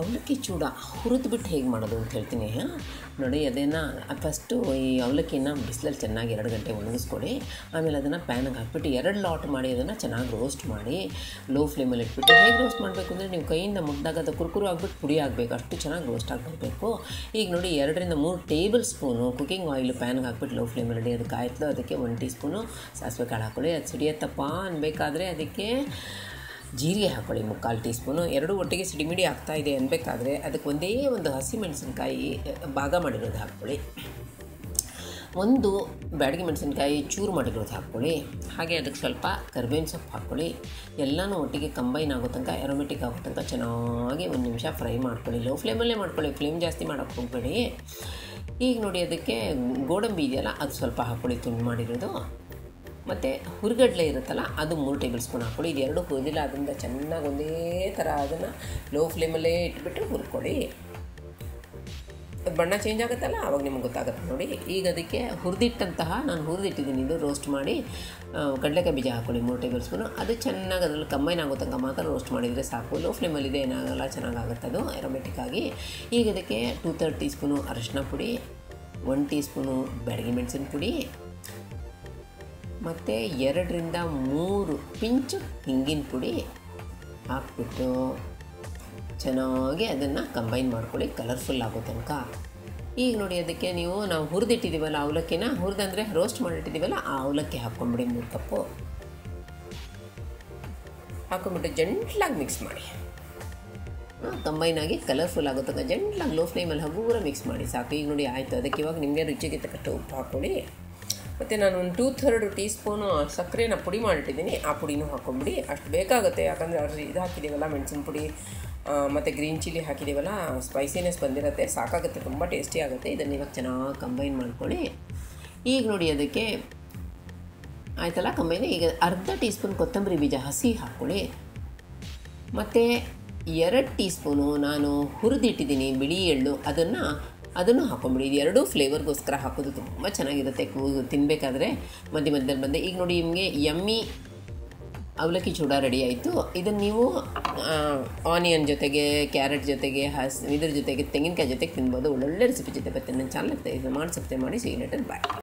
ಅವಲಕ್ಕಿ ಚೂಡ ಹುರಿದ್ಬಿಟ್ಟು ಹೇಗೆ ಮಾಡೋದು ಅಂತ ಹೇಳ್ತೀನಿ. ಹಾಂ? ನೋಡಿ, ಅದನ್ನು ಫಸ್ಟು ಈ ಅವಲಕ್ಕಿನ ಬಿಸಿಲಲ್ಲಿ ಚೆನ್ನಾಗಿ ಎರಡು ಗಂಟೆ ಒಣಗಿಸ್ಕೊಡಿ. ಆಮೇಲೆ ಅದನ್ನು ಪ್ಯಾನಿಗೆ ಹಾಕ್ಬಿಟ್ಟು ಎರಡು ಲಾಟ್ ಮಾಡಿ ಅದನ್ನು ಚೆನ್ನಾಗಿ ರೋಸ್ಟ್ ಮಾಡಿ. ಲೋ ಫ್ಲೇಮಲ್ಲಿ ಇಟ್ಬಿಟ್ಟು ಹೇಗೆ ರೋಸ್ಟ್ ಮಾಡಬೇಕು ಅಂದರೆ ನೀವು ಕೈಯಿಂದ ಮುಟ್ಟಿದಾಗ ಅದು ಕುರುಕುರು ಆಗ್ಬಿಟ್ಟು ಪುಡಿ ಆಗಬೇಕು. ಅಷ್ಟು ಚೆನ್ನಾಗಿ ರೋಸ್ಟ್ ಆಗಿ ಬರಬೇಕು ಈಗ ನೋಡಿ, ಎರಡರಿಂದ ಮೂರು ಟೇಬಲ್ ಸ್ಪೂನು ಕುಕಿಂಗ್ ಆಯಿಲ್ ಪ್ಯಾನ್ಗೆ ಹಾಕ್ಬಿಟ್ಟು ಲೋ ಫ್ಲೇಮಲ್ಲಿ ಅದು ಕಾಯ್ತು ಅದಕ್ಕೆ ಒಂದು ಟೀ ಸ್ಪೂನು ಸಾಸಿವೆ ಕಾಳು ಹಾಕೊಳ್ಳಿ. ಅದು ಸಿಡಿಯತ್ತಪ್ಪ ಅನ್ಬೇಕಾದ್ರೆ ಅದಕ್ಕೆ ಜೀರಿಗೆ ಹಾಕ್ಕೊಳ್ಳಿ ಮುಕ್ಕಾಲು ಟೀ ಸ್ಪೂನು ಎರಡು ಒಟ್ಟಿಗೆ ಸಿಡಿಮಿಡಿ ಆಗ್ತಾ ಇದೆ ಅನ್ಬೇಕಾದ್ರೆ ಅದಕ್ಕೆ ಒಂದೇ ಒಂದು ಹಸಿಮೆಣಸಿನ್ಕಾಯಿ ಭಾಗ ಮಾಡಿರೋದು ಹಾಕ್ಕೊಳ್ಳಿ. ಒಂದು ಬ್ಯಾಡಗಿ ಮೆಣಸಿನ್ಕಾಯಿ ಚೂರು ಮಾಡಿರೋದು ಹಾಕ್ಕೊಳ್ಳಿ. ಹಾಗೆ ಅದಕ್ಕೆ ಸ್ವಲ್ಪ ಕರಿಬೇವಿನ ಸೊಪ್ಪು ಹಾಕ್ಕೊಳ್ಳಿ. ಎಲ್ಲನೂ ಒಟ್ಟಿಗೆ ಕಂಬೈನ್ ಆಗೋ ತನಕ ಎರೋಮೆಟಿಕ್ ಆಗೋ ತನಕ ಚೆನ್ನಾಗಿ ಒಂದು ನಿಮಿಷ ಫ್ರೈ ಮಾಡ್ಕೊಳ್ಳಿ. ಲೋ ಫ್ಲೇಮಲ್ಲೇ ಮಾಡ್ಕೊಳ್ಳಿ. ಫ್ಲೇಮ್ ಜಾಸ್ತಿ ಮಾಡೋಕ್ಕೆ ಹೋಗಬೇಡಿ. ಈಗ ನೋಡಿ ಅದಕ್ಕೆ ಗೋಡಂಬಿ ಇದೆಯಲ್ಲ, ಅದು ಸ್ವಲ್ಪ ಹಾಕ್ಕೊಳ್ಳಿ. ತುಂಡು ಮಾಡಿರೋದು. ಮತ್ತು ಹುರಿಗಡಲೆ ಇರುತ್ತಲ್ಲ, ಅದು ಮೂರು ಟೇಬಲ್ ಸ್ಪೂನ್ ಹಾಕ್ಕೊಳ್ಳಿ. ಇದು ಎರಡು ಹುರಿದಿಲ್ಲ, ಅದರಿಂದ ಚೆನ್ನಾಗಿ ಒಂದೇ ಥರ ಅದನ್ನು ಲೋ ಫ್ಲೇಮಲ್ಲೇ ಇಟ್ಬಿಟ್ಟು ಹುರ್ಕೊಳ್ಳಿ. ಬಣ್ಣ ಚೇಂಜ್ ಆಗುತ್ತಲ್ಲ ಆವಾಗ ನಿಮ್ಗೆ ಗೊತ್ತಾಗುತ್ತೆ ನೋಡಿ. ಈಗ ಅದಕ್ಕೆ ಹುರಿದಿಟ್ಟಂತಹ, ನಾನು ಹುರಿದಿಟ್ಟಿದ್ದೀನಿ, ಇದು ರೋಸ್ಟ್ ಮಾಡಿ ಕಡಲೆಕಾಯಿ ಬೀಜ ಹಾಕ್ಕೊಳ್ಳಿ, ಮೂರು ಟೇಬಲ್ ಸ್ಪೂನು ಅದು ಚೆನ್ನಾಗಿ ಅದರಲ್ಲಿ ಕಂಬೈನ್ ಆಗೋ ತನಕ ಮಾತ್ರ ರೋಸ್ಟ್ ಮಾಡಿದರೆ ಸಾಕು. ಲೋ ಫ್ಲೇಮಲ್ಲಿದೆ ಏನಾಗಲ್ಲ, ಚೆನ್ನಾಗಾಗುತ್ತೆ ಅದು ಆಗಿ. ಈಗ ಅದಕ್ಕೆ ಟೂ ತರ್ಡ್ ಟೀ ಸ್ಪೂನು ಅರಶಿನ ಪುಡಿ ಒನ್ ಟೀ ಸ್ಪೂನು ಬೆಳಗ್ಗೆ ಮೆಣಸಿನ ಪುಡಿ ಮತ್ತು ಎರಡರಿಂದ ಮೂರು ಪಿಂಚು ತೆಂಗಿನ ಪುಡಿ ಹಾಕ್ಬಿಟ್ಟು ಚೆನ್ನಾಗಿ ಅದನ್ನು ಕಂಬೈನ್ ಮಾಡ್ಕೊಳ್ಳಿ ಕಲರ್ಫುಲ್ ಆಗೋ ತನಕ. ಈಗ ನೋಡಿ ಅದಕ್ಕೆ ನೀವು, ನಾವು ಹುರಿದಿಟ್ಟಿದ್ದೀವಲ್ಲ ಅವಲಕ್ಕಿನ, ಹುರಿದಂದರೆ ರೋಸ್ಟ್ ಮಾಡಿಟ್ಟಿದ್ದೀವಲ್ಲ ಆ ಅವಲಕ್ಕಿ ಹಾಕ್ಕೊಂಬಿಡಿ ಮೂರು ಕಪ್ಪು. ಹಾಕೊಂಬಿಟ್ಟು ಜಂಟ್ಲಾಗಿ ಮಿಕ್ಸ್ ಮಾಡಿ. ಕಂಬೈನ್ ಆಗಿ ಕಲರ್ಫುಲ್ ಆಗೋ ತನಕ ಜಂಟ್ಲಾಗಿ ಲೋ ಫ್ಲೇಮಲ್ಲಿ ಹಗುರ ಮಿಕ್ಸ್ ಮಾಡಿ ಸಾಕು. ಈಗ ನೋಡಿ ಆಯಿತು, ಅದಕ್ಕೆ ಇವಾಗ ನಿಮಗೆ ರುಚಿಗೆ ತಕ್ಕಷ್ಟು ಉಪ್ಪು ಹಾಕ್ಕೊಳ್ಳಿ. ಮತ್ತು ನಾನು ಒಂದು ಟೂ ಥರ್ಡ್ ಟೀ ಸ್ಪೂನು ಸಕ್ಕರೆನ ಪುಡಿ ಮಾಡಿಟ್ಟಿದ್ದೀನಿ ಆ ಪುಡಿನೂ ಹಾಕ್ಕೊಂಬಿಡಿ ಅಷ್ಟು ಬೇಕಾಗುತ್ತೆ. ಯಾಕಂದರೆ ಅದ್ರ ಇದು ಹಾಕಿದ್ದೀವಲ್ಲ ಮೆಣಸಿನ ಪುಡಿ ಮತ್ತು ಗ್ರೀನ್ ಚಿಲ್ಲಿ ಹಾಕಿದ್ದೀವಲ್ಲ ಸ್ಪೈಸಿನೆಸ್ ಬಂದಿರುತ್ತೆ. ಸಾಕಾಗುತ್ತೆ. ತುಂಬ ಟೇಸ್ಟಿ ಆಗುತ್ತೆ. ಇದನ್ನು ಇವಾಗ ಚೆನ್ನಾಗಿ ಕಂಬೈನ್ ಮಾಡ್ಕೊಳ್ಳಿ. ಈಗ ನೋಡಿ ಅದಕ್ಕೆ ಆಯಿತಲ್ಲ ಕಂಬೈನ್ ಈಗ ಅರ್ಧ ಟೀ ಸ್ಪೂನ್ ಕೊತ್ತಂಬರಿ ಬೀಜ ಹಸಿ ಹಾಕ್ಕೊಳ್ಳಿ ಮತ್ತು ಎರಡು ಟೀ ಸ್ಪೂನು ನಾನು ಹುರಿದಿಟ್ಟಿದ್ದೀನಿ ಬಿಳಿ ಎಳ್ಳು. ಅದನ್ನು ಅದನ್ನು ಹಾಕೊಂಬಿಡಿ. ಇದು ಎರಡೂ ಫ್ಲೇವರ್ಗೋಸ್ಕರ ಹಾಕೋದು ತುಂಬ ಚೆನ್ನಾಗಿರುತ್ತೆ. ತಿನ್ನಬೇಕಾದ್ರೆ ಮಧ್ಯ ಮಧ್ಯದಲ್ಲಿ ಬಂದೆ. ಈಗ ನೋಡಿ ನಿಮಗೆ ಯಮ್ಮಿ ಅವಲಕ್ಕಿ ಚೂಡ ರೆಡಿ ಆಯಿತು. ಇದನ್ನು ನೀವು ಆನಿಯನ್ ಜೊತೆಗೆ ಕ್ಯಾರೆಟ್ ಜೊತೆಗೆ, ಹಸ್, ಇದ್ರ ಜೊತೆಗೆ ತೆಂಗಿನಕಾಯಿ ಜೊತೆಗೆ ತಿನ್ಬೋದು. ಒಳ್ಳೊಳ್ಳೆ ರೆಸಿಪಿ ಜೊತೆ ಬರ್ತೀನಿ. ನನ್ನ ಚಾನಲ್ ಮಾಡಿ. ಸಬ್ಸ್ಕ್ರೈಬ್ ಮಾಡಿ ಸಿಗ್ನೇಟರ್ ಬಾಯ್